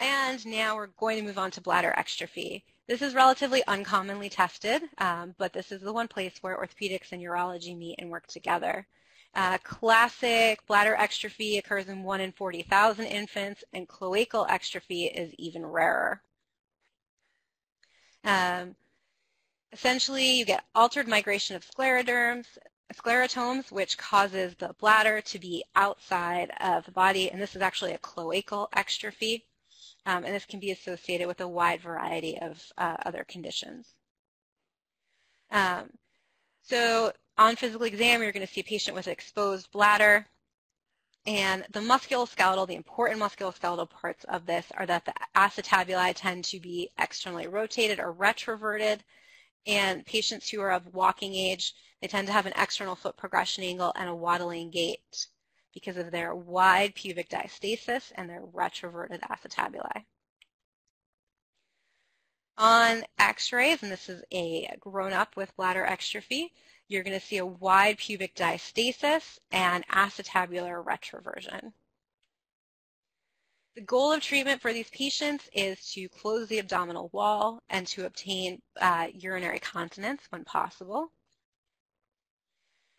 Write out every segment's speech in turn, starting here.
And now we're going to move on to bladder exstrophy. This is relatively uncommonly tested, um, but this is the one place where orthopedics and urology meet and work together. Uh, classic bladder exstrophy occurs in 1 in 40,000 infants, and cloacal exstrophy is even rarer. Um, essentially, you get altered migration of scleroderms, sclerotomes, which causes the bladder to be outside of the body, and this is actually a cloacal exstrophy, um, and this can be associated with a wide variety of uh, other conditions. Um, so on physical exam, you're going to see a patient with an exposed bladder. And the musculoskeletal, the important musculoskeletal parts of this are that the acetabuli tend to be externally rotated or retroverted. And patients who are of walking age, they tend to have an external foot progression angle and a waddling gait because of their wide pubic diastasis and their retroverted acetabuli. On x-rays, and this is a grown-up with bladder exstrophy, you're going to see a wide pubic diastasis and acetabular retroversion. The goal of treatment for these patients is to close the abdominal wall and to obtain uh, urinary continence when possible.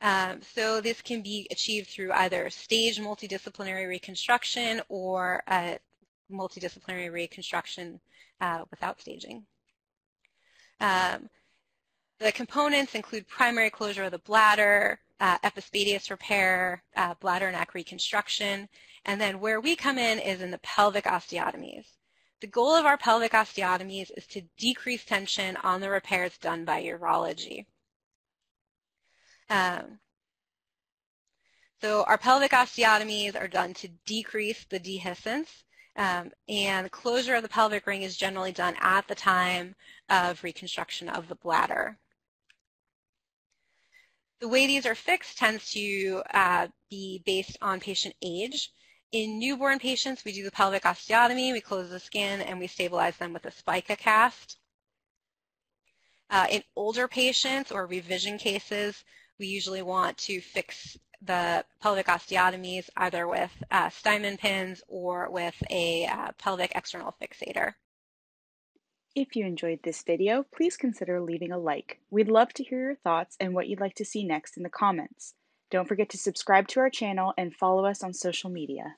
Um, so this can be achieved through either staged multidisciplinary reconstruction or uh, multidisciplinary reconstruction uh, without staging. Um, the components include primary closure of the bladder, uh, epispadias repair, uh, bladder neck reconstruction, and then where we come in is in the pelvic osteotomies. The goal of our pelvic osteotomies is to decrease tension on the repairs done by urology. Um, so our pelvic osteotomies are done to decrease the dehiscence, um, and closure of the pelvic ring is generally done at the time of reconstruction of the bladder. The way these are fixed tends to uh, be based on patient age. In newborn patients, we do the pelvic osteotomy, we close the skin, and we stabilize them with a spica cast. Uh, in older patients or revision cases, we usually want to fix the pelvic osteotomies either with uh, Steinmann pins or with a uh, pelvic external fixator. If you enjoyed this video, please consider leaving a like. We'd love to hear your thoughts and what you'd like to see next in the comments. Don't forget to subscribe to our channel and follow us on social media.